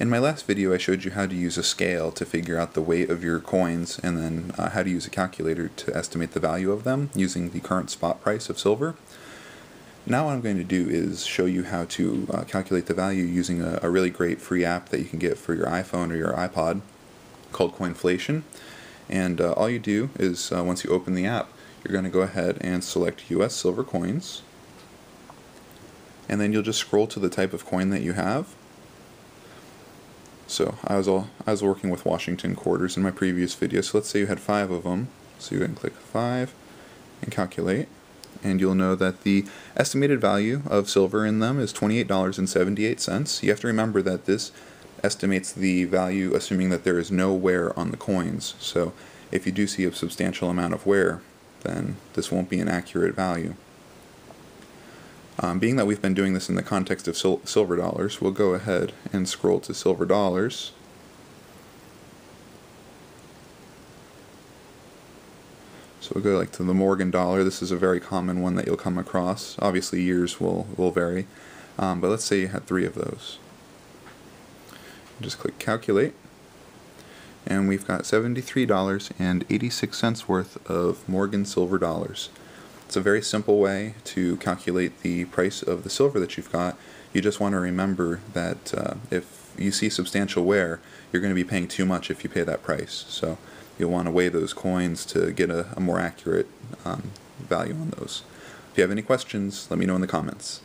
In my last video I showed you how to use a scale to figure out the weight of your coins and then uh, how to use a calculator to estimate the value of them using the current spot price of silver. Now what I'm going to do is show you how to uh, calculate the value using a, a, really great free app that you can get for your iPhone or your iPod called Coinflation. And uh, all you do is uh, once you open the app, you're going to go ahead and select US silver coins. And then you'll just scroll to the type of coin that you have so I was all I was working with Washington quarters in my previous video. So let's say you had five of them. So you can click five and calculate, and you'll know that the estimated value of silver in them is $28.78. You have to remember that this estimates the value assuming that there is no wear on the coins. So if you do see a substantial amount of wear, then this won't be an accurate value. Um, being that we've been doing this in the context of sil silver dollars, we'll go ahead and scroll to silver dollars. So we'll go like to the Morgan dollar. This is a very common one that you'll come across. Obviously years will, will vary. Um, but let's say you had three of those. Just click calculate. And we've got $73.86 worth of Morgan silver dollars. It's a very simple way to calculate the price of the silver that you've got. You just want to remember that uh, if you see substantial wear, you're going to be paying too much if you pay that price. So you'll want to weigh those coins to get a, a more accurate um, value on those. If you have any questions, let me know in the comments.